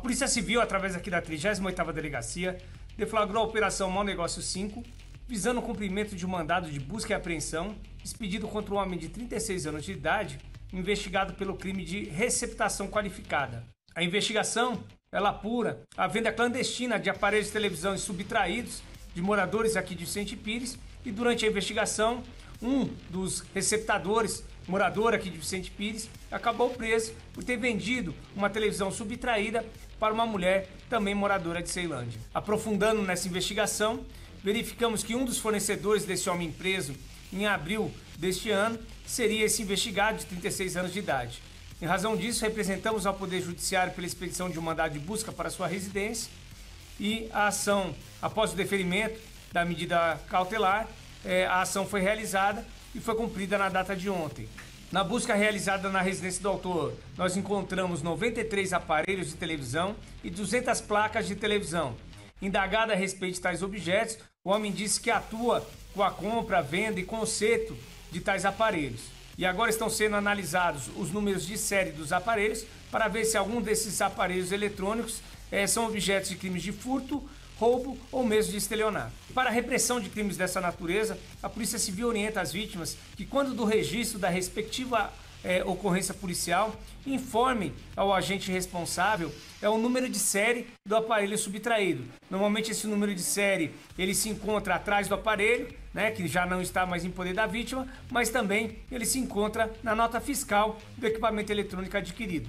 Polícia Civil, através aqui da 38ª Delegacia, deflagrou a Operação Mau Negócio 5, visando o cumprimento de um mandado de busca e apreensão expedido contra um homem de 36 anos de idade, investigado pelo crime de receptação qualificada. A investigação ela apura a venda clandestina de aparelhos de televisão subtraídos de moradores aqui de Vicente Pires e durante a investigação, um dos receptadores, morador aqui de Vicente Pires, acabou preso por ter vendido uma televisão subtraída para uma mulher também moradora de Ceilândia. Aprofundando nessa investigação, verificamos que um dos fornecedores desse homem preso em abril deste ano seria esse investigado de 36 anos de idade. Em razão disso, representamos ao Poder Judiciário pela expedição de um mandado de busca para sua residência e a ação, após o deferimento da medida cautelar, é, a ação foi realizada e foi cumprida na data de ontem. Na busca realizada na residência do autor, nós encontramos 93 aparelhos de televisão e 200 placas de televisão. Indagada a respeito de tais objetos, o homem disse que atua com a compra, venda e conserto de tais aparelhos e agora estão sendo analisados os números de série dos aparelhos para ver se algum desses aparelhos eletrônicos é, são objetos de crimes de furto, roubo ou mesmo de estelionato. Para a repressão de crimes dessa natureza, a Polícia Civil orienta as vítimas que, quando do registro da respectiva é, ocorrência policial, informe ao agente responsável é o número de série do aparelho subtraído. Normalmente esse número de série ele se encontra atrás do aparelho, né, que já não está mais em poder da vítima, mas também ele se encontra na nota fiscal do equipamento eletrônico adquirido.